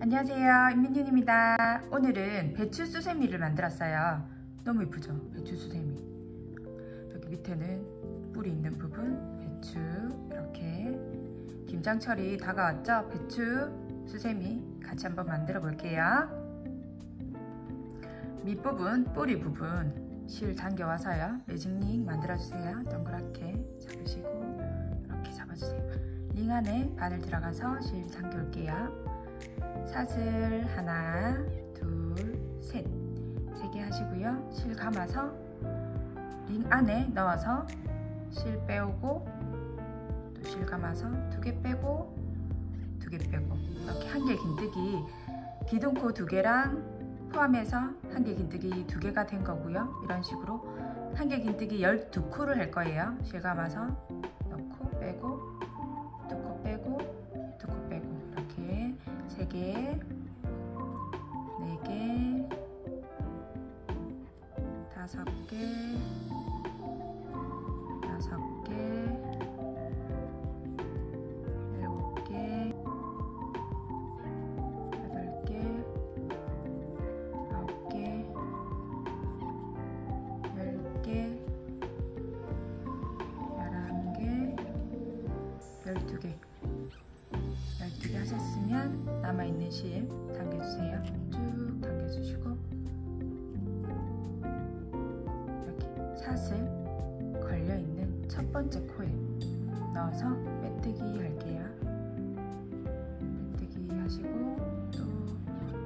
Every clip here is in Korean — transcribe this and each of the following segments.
안녕하세요. 임민윤입니다. 오늘은 배추 수세미를 만들었어요. 너무 이쁘죠? 배추 수세미. 여기 밑에는 뿌리 있는 부분 배추 이렇게 김장철이 다가왔죠? 배추 수세미 같이 한번 만들어 볼게요. 밑부분 뿌리 부분 실 당겨 와서요. 매직링 만들어 주세요. 동그랗게 잡으시고 이렇게 잡아주세요. 링 안에 바늘 들어가서 실 당겨 올게요 사슬 하나, 둘, 셋. 세 개 하시고요. 실 감아서 링 안에 넣어서 실 빼오고 또 실 감아서 두 개 빼고 두 개 빼고 이렇게 한 개 긴뜨기 기둥코 두 개랑 포함해서 한 개 긴뜨기 두 개가 된 거고요. 이런 식으로 한 개 긴뜨기 12코를 할 거예요. 실 감아서 넣고 빼고 3개, 4개, 5개, 6개,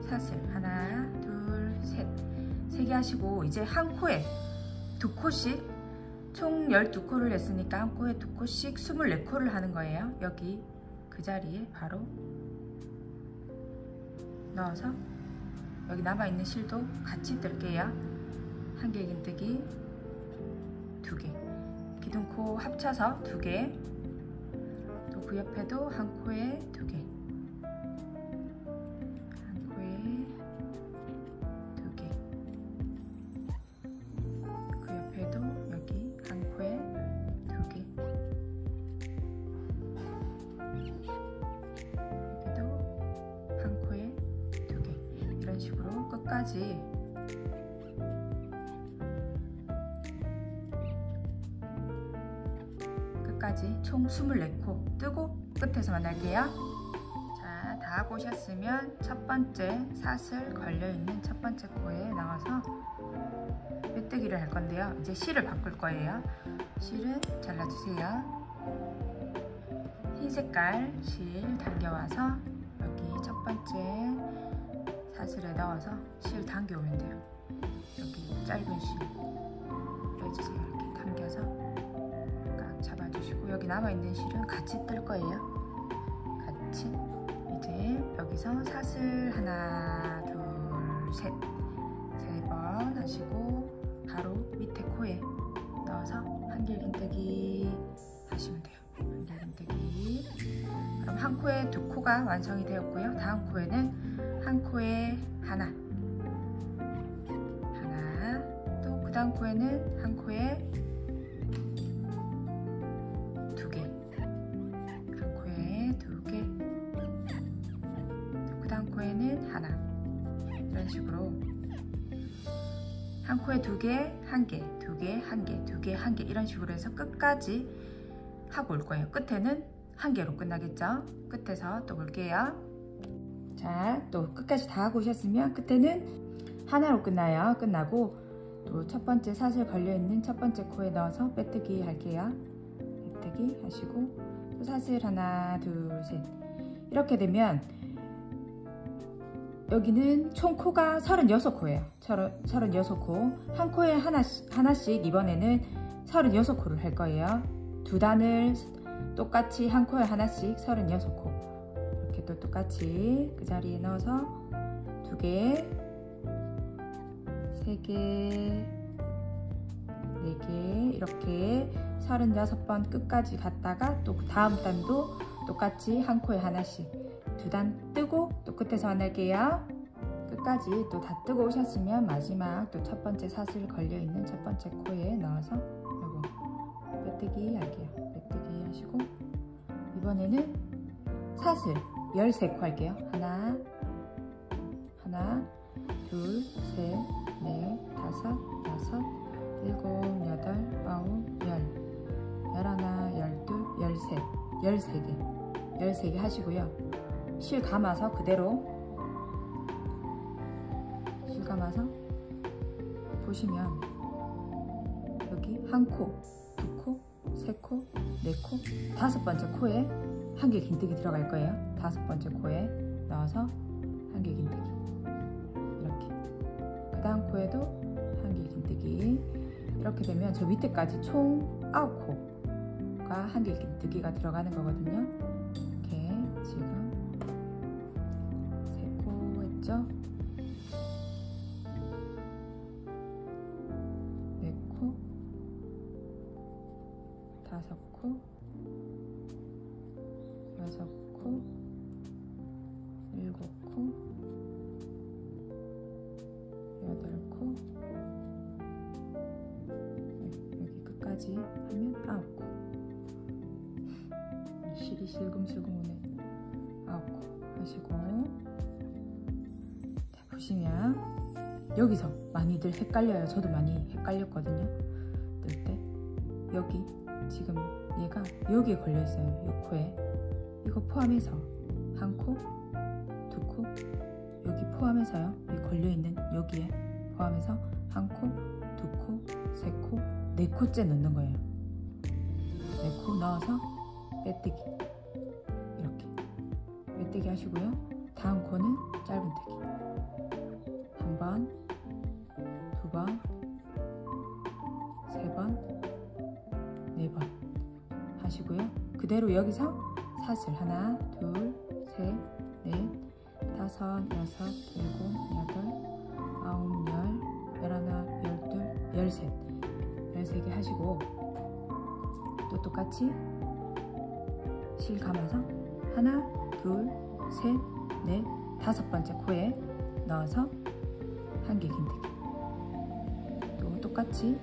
사슬 하나 둘셋세 개 하시고 이제 한 코에 두 코씩 총 12코를 했으니까 한 코에 두 코씩 24코를 하는 거예요. 여기 그 자리에 바로 넣어서 여기 남아있는 실도 같이 뜰게요. 한 개 긴뜨기 두 개. 기둥코 합쳐서 두 개. 또 그 옆에도 한 코에 두 개. 끝까지 끝까지 총 24코 뜨고 끝에서 만날게요. 자, 다 하고 오셨으면 첫 번째 사슬 걸려있는 첫 번째 코에 나와서 빼뜨기를 할 건데요. 이제 실을 바꿀 거예요. 실은 잘라주세요. 흰 색깔 실 당겨와서 여기 첫 번째 사슬에 넣어서 실 당겨오면 돼요. 여기 짧은 실 빼주세요. 이렇게 당겨서 꽉 잡아주시고 여기 남아있는 실은 같이 뜰 거예요. 같이 이제 여기서 사슬 하나 둘셋 세 번 하시고 바로 밑에 코에 넣어서 한길 긴뜨기 하시면 돼요. 한길 긴뜨기 그럼 한 코에 두 코가 완성이 되었고요. 다음 코에는 한 코에 하나. 하나. 또 그 다음 코에는 한 코에 두 개. 한 코에 두개. 그 다음 코에는 하나. 이런 식으로. 한 코에 두 개, 한 개, 두 개, 한 개, 두 개, 한 개. 이런 식으로 해서 끝까지 하고 올 거예요. 끝에는 한 개로 끝나겠죠? 끝에서 또 볼게요. 자, 또 끝까지 다 하고 오셨으면 끝에는 하나로 끝나요. 끝나고 또 첫 번째 사슬 걸려있는 첫 번째 코에 넣어서 빼뜨기 할게요. 빼뜨기 하시고 또 사슬 하나, 둘, 셋 이렇게 되면 여기는 총 코가 36코예요. 36코. 한 코에 하나씩, 하나씩 이번에는 36코를 할 거예요. 두 단을 똑같이 한 코에 하나씩 36코. 또 똑같이 그 자리에 넣어서 두 개, 세 개, 네 개, 이렇게 36번 끝까지 갔다가 또그 다음 단도 똑같이 한 코에 하나씩 두 단 뜨고 또 끝에서 만날게요. 끝까지 또 다 뜨고 오셨으면 마지막 또 첫 번째 사슬 걸려 있는 첫 번째 코에 넣어서 요거 빼뜨기 할게요. 빼뜨기 하시고 이번에는 사슬 13코 할게요. 하나, 하나, 둘, 셋, 넷, 다섯, 여섯, 일곱, 여덟, 아홉, 열, 열하나, 열둘, 열셋, 열세 개, 열세 개 하시고요. 실 감아서 그대로 실 감아서 보시면 여기 한 코, 두 코, 세 코, 네 코, 다섯 번째 코에 한 개 긴뜨기 들어갈 거예요. 다섯 번째 코에 넣어서 한개 긴뜨기. 이렇게. 그 다음 코에도 한개 긴뜨기. 이렇게 되면 저 밑에까지 총 아홉 코가 한개 긴뜨기가 들어가는 거거든요. 이렇게 지금 세 코 했죠? 네 코, 다섯 코, 여섯 코, 일곱 코, 여덟 코, 네, 여기 끝까지 하면 아홉 코. 실이 실금실금 오네. 아홉 코 하시고 자, 보시면 여기서 많이들 헷갈려요. 저도 많이 헷갈렸거든요. 뜰 때 여기 지금 얘가 여기에 걸려 있어요. 이 코에 이거 포함해서 한 코, 두 코, 여기 포함해서요. 이 걸려 있는 여기에 포함해서 한 코, 두 코, 세 코, 네 코째 넣는 거예요. 네 코 넣어서 빼뜨기 이렇게 빼뜨기 하시고요. 다음 코는 짧은 뜨기 한 번, 두 번, 세 번, 네 번 하시고요. 그대로 여기서 사슬 하나, 둘, 셋, 넷, 다섯, 여섯, 일곱, 여덟, 아홉, 열, 열하나, 열둘, 열셋, 열세 개 하시고 또 똑같이 실 감아서 하나, 둘, 셋, 넷, 다섯 번째 코에 넣어서 한 개 긴뜨기 또 똑같이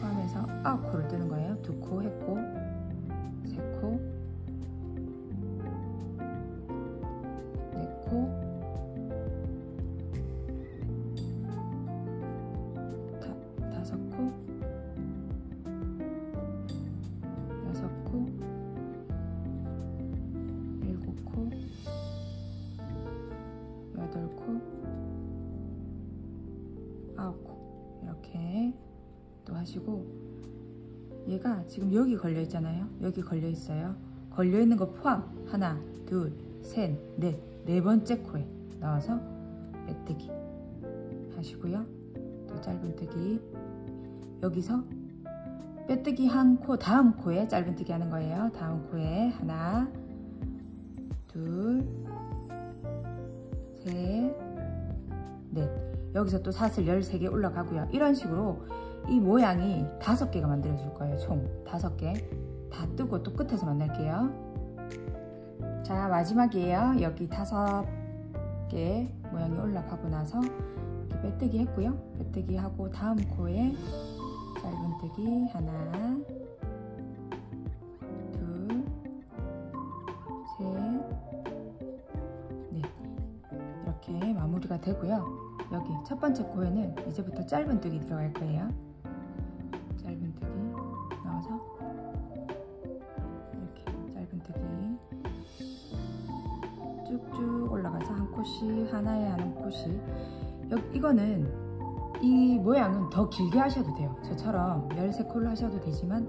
포함해서 아홉 코를 뜨는 거예요. 두 코 했고 또 하시고 얘가 지금 여기 걸려 있잖아요. 여기 걸려 있어요. 걸려 있는 거 포함 하나, 둘, 셋, 넷, 네 번째 코에 넣어서 빼뜨기 하시고요. 또 짧은뜨기 여기서 빼뜨기 한 코 다음 코에 짧은뜨기 하는 거예요. 다음 코에 하나, 둘, 셋, 넷. 여기서 또 사슬 13개 올라가고요. 이런 식으로 이 모양이 다섯 개가 만들어질 거예요. 총 다섯 개. 다 뜨고 또 끝에서 만날게요. 자, 마지막이에요. 여기 다섯 개 모양이 올라가고 나서 이렇게 빼뜨기 했고요. 빼뜨기 하고 다음 코에 짧은뜨기 하나, 둘, 셋, 넷. 이렇게 마무리가 되고요. 여기 첫 번째 코에는 이제부터 짧은뜨기 들어갈 거예요. 코씩 하나에 한 여기 이거는 이 모양은 더 길게 하셔도 돼요. 저처럼 13콜로 하셔도 되지만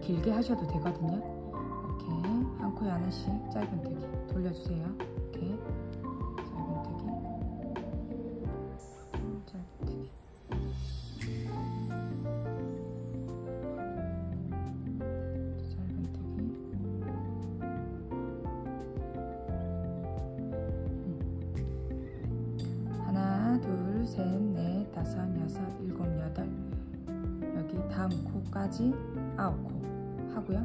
길게 하셔도 되거든요. 이렇게 한 코에 하나씩 짧은 뜨기 돌려주세요. 여섯 일곱 여덟. 여기 다음 코까지 아홉 코 하고요.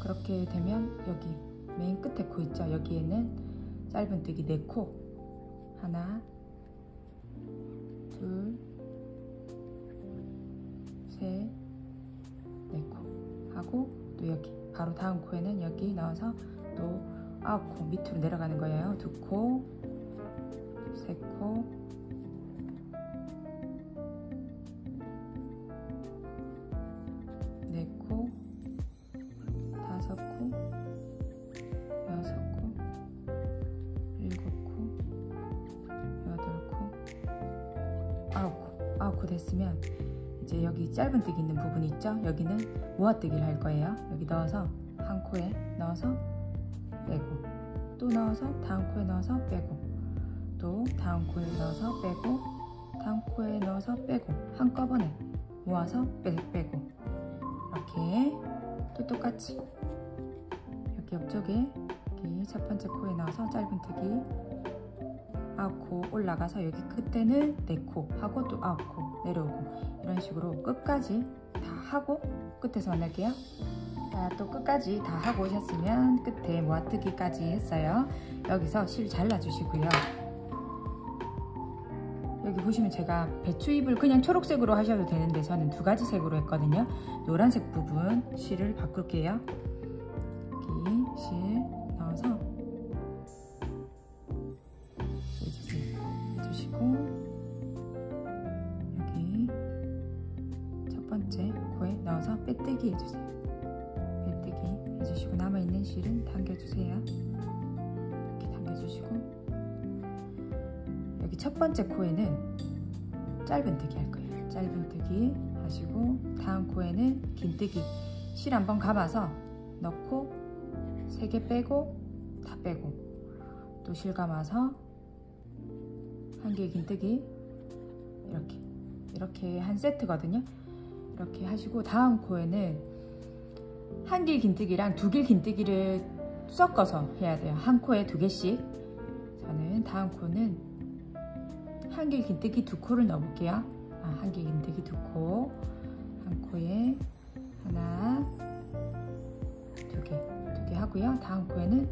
그렇게 되면 여기 메인 끝에 코 있죠? 여기에는 짧은뜨기 4코. 하나 둘셋 4코 하고 또 여기 바로 다음 코에는 여기 넣어서 또 아홉 코 밑으로 내려가는 거예요. 두 코, 세 코, 네 코, 다섯 코, 여섯 코, 일곱 코, 여덟 코, 아홉 코, 아홉 코 됐으면 이제 여기 짧은뜨기 있는 부분 있죠? 여기는 모아뜨기를 할 거예요. 여기 넣어서 한 코에 넣어서 빼고. 또 넣어서 다음 코에 넣어서 빼고 또 다음 코에 넣어서 빼고 다음 코에 넣어서 빼고 한꺼번에 모아서 빼, 빼고 이렇게 또 똑같이 이렇게 옆쪽에 여기 첫 번째 코에 넣어서 짧은뜨기 아홉 코 올라가서 여기 끝에는 네 코 하고 또 아홉 코 내려오고 이런 식으로 끝까지 다 하고 끝에서 만날게요. 자, 또 끝까지 다 하고 오셨으면 끝에 모아뜨기까지 했어요. 여기서 실 잘라주시고요. 여기 보시면 제가 배추 잎을 그냥 초록색으로 하셔도 되는데 저는 두 가지 색으로 했거든요. 노란색 부분 실을 바꿀게요. 여기 실 넣어서 번째 코에는 짧은뜨기 할 거예요. 짧은뜨기 하시고 다음 코에는 긴뜨기 실 한번 감아서 넣고 세개 빼고 다 빼고 또 실 감아서 한 개 긴뜨기 이렇게 이렇게 한 세트거든요. 이렇게 하시고 다음 코에는 한 길 긴뜨기랑 두 길 긴뜨기를 섞어서 해야 돼요. 한 코에 두 개씩. 저는 다음 코는 한길 긴뜨기 두 코를 넣어볼게요. 아, 한길 긴뜨기 두 코. 한 코에 하나, 두 개, 두 개 하고요. 다음 코에는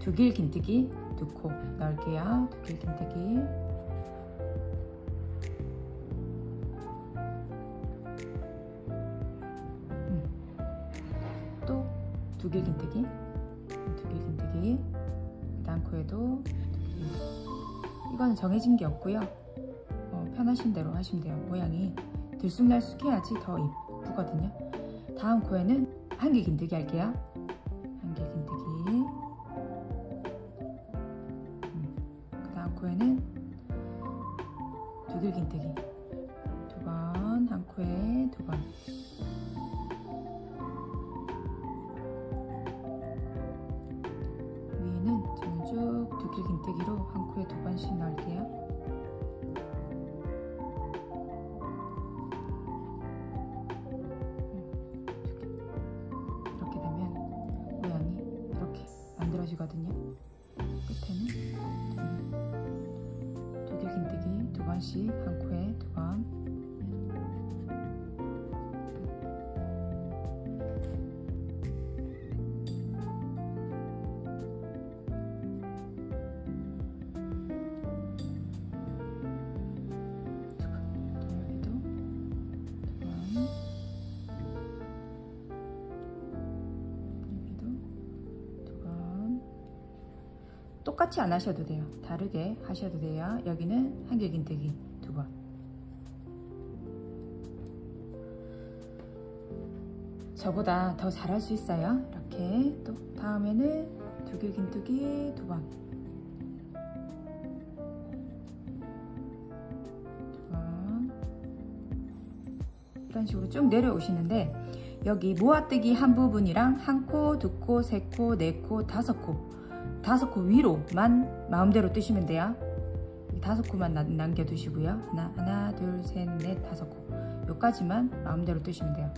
두 길 긴뜨기 두 코 넣을게요. 두 길 긴뜨기. 두길 긴뜨기 두 길 긴뜨기 그 다음 코에도 두길 긴뜨기 이거는 정해진 게 없고요. 어, 편하신 대로 하시면 돼요. 모양이 들쑥날쑥 해야지 더 이쁘거든요. 다음 코에는 한길 긴뜨기 할게요 똑같이 안 하셔도 돼요. 다르게 하셔도 돼요. 여기는 한길긴뜨기 두 번. 저보다 더 잘할 수 있어요. 이렇게 또 다음에는 두길긴뜨기 두 번. 두 번. 이런 식으로 쭉 내려오시는데 여기 모아뜨기 한 부분이랑 한 코, 두 코, 세 코, 네 코, 다섯 코 다섯 코 위로만 마음대로 뜨시면 돼요. 다섯 코만 남겨두시고요. 하나, 하나, 둘, 셋, 넷, 다섯 코. 여기까지만 마음대로 뜨시면 돼요.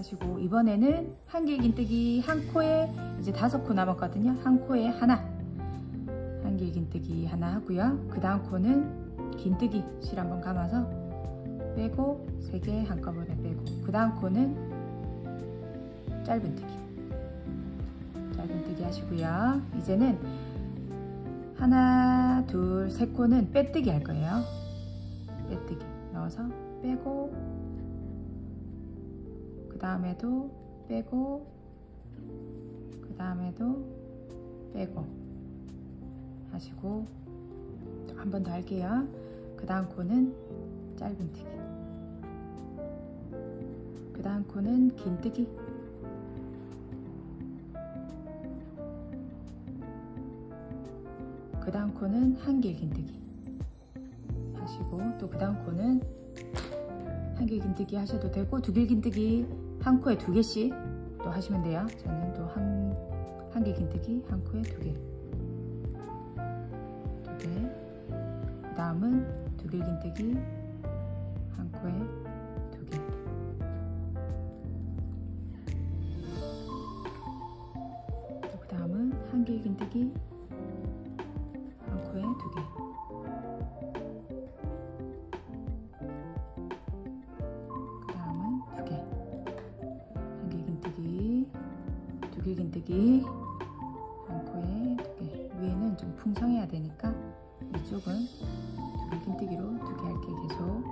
하시고 이번에는 한길긴뜨기 한 코에 이제 다섯 코 남았거든요. 한 코에 하나. 한길긴뜨기 하나 하고요. 그 다음 코는 긴뜨기 실 한번 감아서 빼고 세 개 한꺼번에 빼고. 그 다음 코는 짧은뜨기. 짧은뜨기 하시고요. 이제는 하나 둘 세 코는 빼뜨기 할 거예요. 빼뜨기. 넣어서 빼고 그 다음에도 빼고 그 다음에도 빼고 하시고 한 번 더 할게요. 그 다음 코는 짧은뜨기 그 다음 코는 긴뜨기 그 다음 코는 한길 긴뜨기 하시고 또 그 다음 코는 한길 긴뜨기 하셔도 되고 두길 긴뜨기 한 코에 두 개씩 또 하시면 돼요. 저는 또 한 한길 긴뜨기 한 코에 두 개. 두 개 그 다음은 두길 긴뜨기 한 코에 두길 긴뜨기로 두 개 할게 계속.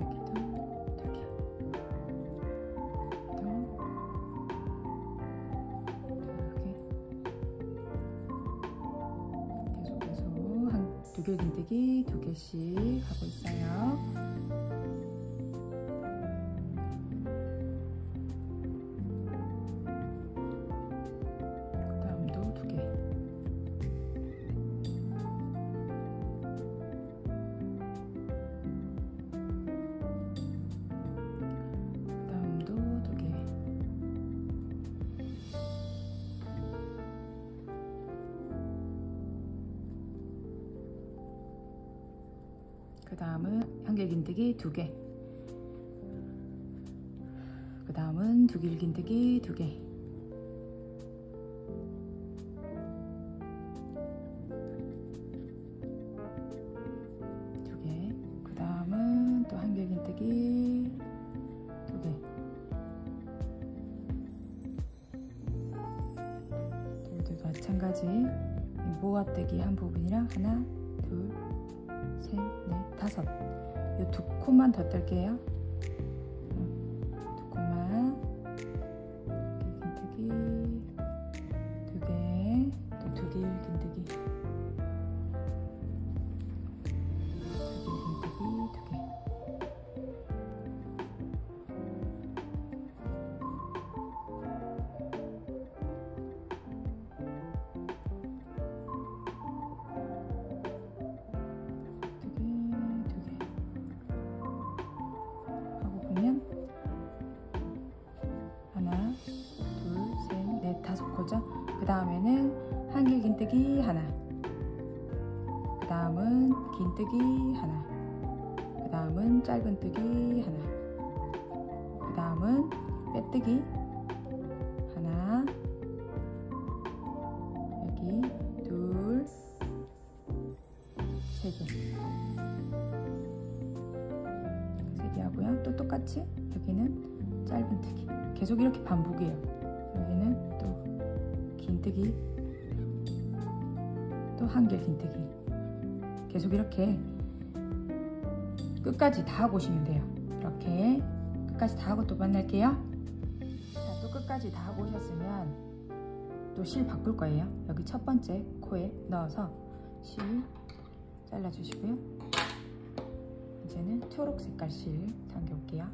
여기도 두 개. 또 이렇게 계속 계속 한 두 개 긴뜨기 두 개씩 하고 있어요. 그 다음은 한길긴뜨기 두 개. 그 다음은 두길긴뜨기 두 개. 뜰게요. 그 다음에는 한길 긴뜨기 하나. 그 다음은 긴뜨기 하나. 그 다음은 짧은뜨기 하나. 그 다음은 빼뜨기 또 한길 긴뜨기. 계속 이렇게 끝까지 다 하고 오시면 돼요. 이렇게 끝까지 다 하고 또 만날게요. 자, 또 끝까지 다 하고 오셨으면 또 실 바꿀 거예요. 여기 첫 번째 코에 넣어서 실 잘라주시고요. 이제는 초록 색깔 실 당겨올게요.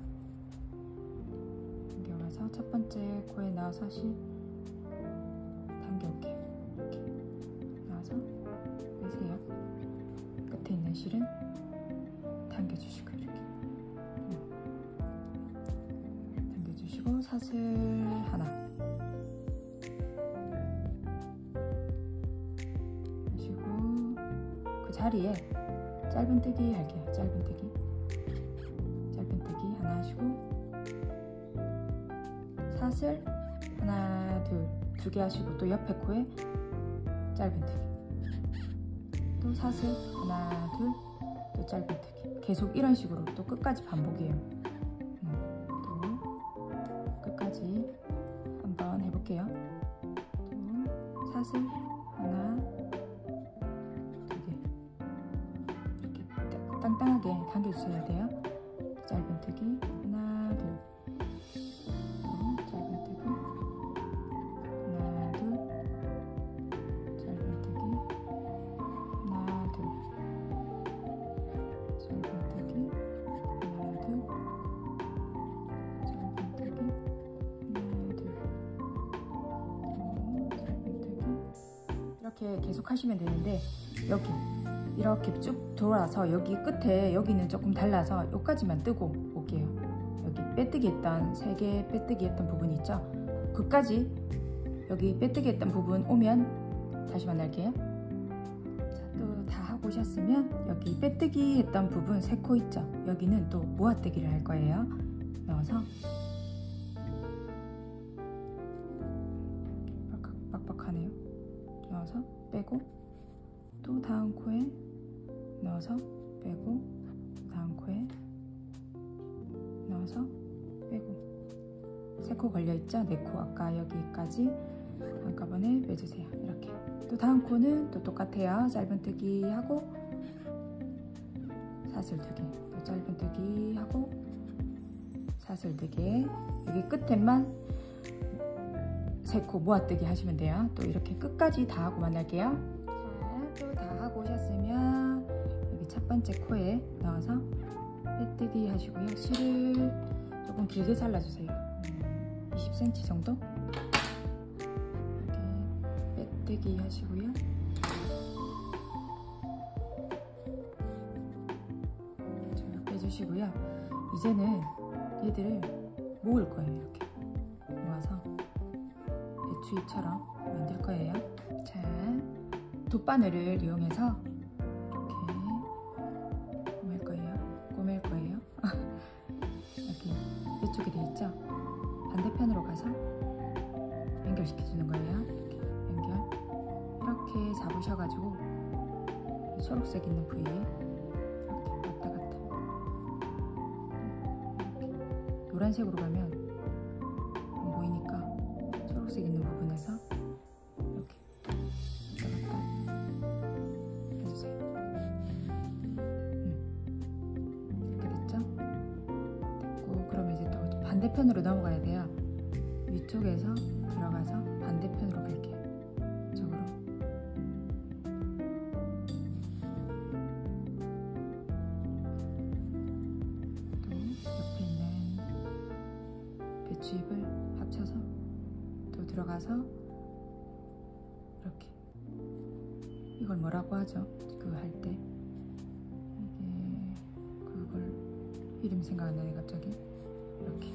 당겨와서 첫 번째 코에 넣어서 실 당겨올게요. 실은 당겨주시고 이렇게 음. 당겨주시고 사슬 하나 하시고 그 자리에 짧은뜨기 할게요. 짧은뜨기 짧은뜨기 하나 하시고 사슬 하나 둘 두 개 하시고 또 옆에 코에 짧은뜨기 또 사슬 하나 둘또 짧은뜨기 계속 이런 식으로 또 끝까지 반복이에요. 음, 또 끝까지 한번 해볼게요. 또 사슬 이렇게 계속 하시면 되는데 여기 이렇게 쭉 돌아서 여기 끝에 여기는 조금 달라서 여기까지만 뜨고 올게요. 여기 빼뜨기 했던 세개 빼뜨기 했던 부분 있죠? 그까지 여기 빼뜨기 했던 부분 오면 다시 만날게요. 또 다 하고 오셨으면 여기 빼뜨기 했던 부분 세코 있죠? 여기는 또 모아뜨기를 할 거예요. 넣어서 빼고 또 다음 코에 넣어서 빼고 다음 코에 넣어서 빼고. 세 코 걸려있죠? 네 코. 아까 여기까지. 한꺼번에 빼주세요. 이렇게. 또 다음 코는 또 똑같아요. 짧은뜨기 하고 사슬 두개또 짧은뜨기 하고 사슬 두개. 여기 끝에만 세코 모아뜨기 하시면 돼요 또 이렇게 끝까지 다 하고 만날게요 또다 하고 오셨으면 여기 첫 번째 코에 넣어서 빼뜨기 하시고요. 실을 조금 길게 잘라주세요. 20cm 정도 이렇게 빼뜨기 하시고요. 자, 빼주시고요. 이제는 얘들을 모을 거예요. 이렇게 배추잎처럼 만들 거예요. 자, 돗바늘을 이용해서 이렇게 꼬맬 거예요. 꼬맬 거예요. 여기 이쪽에 돼 있죠? 반대편으로 가서 연결시켜 주는 거예요. 이렇게 연결. 이렇게 잡으셔가지고 이 초록색 있는 부위에 이렇게 왔다 갔다. 이렇게 노란색으로 가면 부분에서 이렇게 갔다 해주세요. 음. 이렇게 됐죠? 됐고 그러면 이제 또 반대편으로 넘어가야 이렇게. 이걸 뭐라고 하죠? 그 할 때? 이게 그걸 이름 생각 안 나네 갑자기? 이렇게.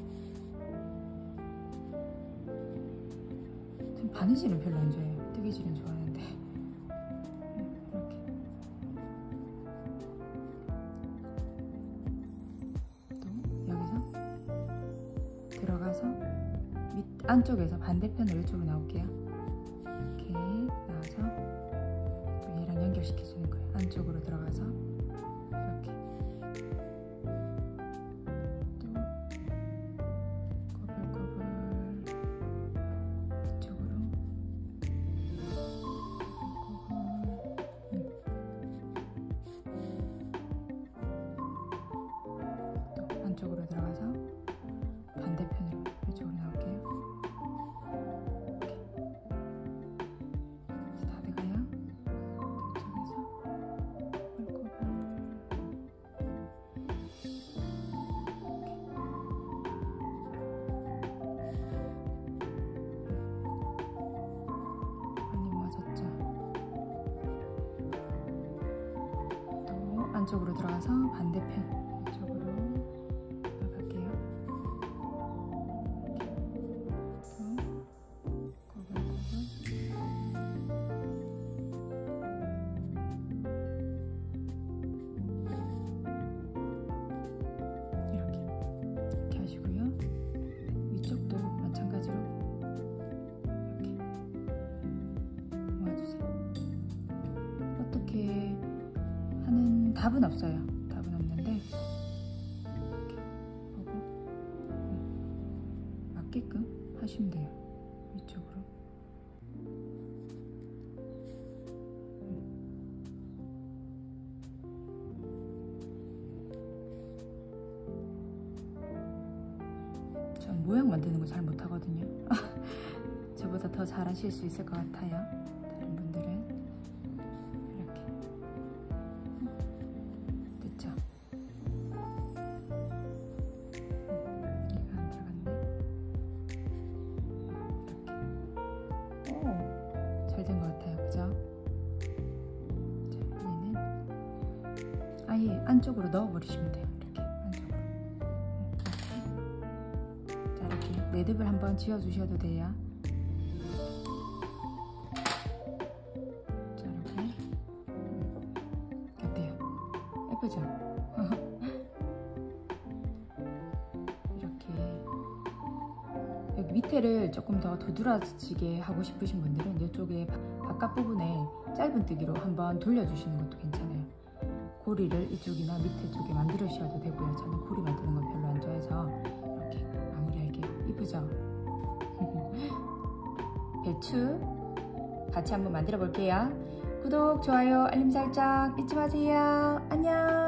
전 바느질은 별로 안 좋아해요 뜨개질은 좋아하는데. 음, 이렇게. 또 여기서 들어가서 밑 안쪽에서 반대편으로 이쪽으로 나올게요 연결시켜 주는 거예요. 안쪽으로 들어가서 이렇게 또 꼬불꼬불 이쪽으로 꼬불꼬불 음. 또 안쪽으로 들어가서 또 안쪽으로 들어가서 반대편 답은 없어요. 답은 없는데 이렇게 보고 음, 맞게끔 하시면 돼요. 이쪽으로. 전 모양 만드는 거 잘 못하거든요. 저보다 더 잘하실 수 있을 것 같아요. 아예 안쪽으로 넣어버리시면 돼요. 이렇게 안쪽으로. 자, 이렇게 매듭을 한번 지어주셔도 돼요. 자, 이렇게. 어때요? 예쁘죠? 이렇게. 여기 밑에를 조금 더 두드러지게 하고 싶으신 분들은 이쪽에 바- 바깥 부분에 짧은 뜨기로 한번 돌려주시는 것도 괜찮아요. 고리를 이쪽이나 밑에 쪽에 만들어 주셔도 되고요. 저는 고리 만드는 거 별로 안 좋아해서 이렇게 마무리할게요. 이쁘죠? 배추 같이 한번 만들어 볼게요. 구독, 좋아요, 알림 설정 잊지 마세요. 안녕!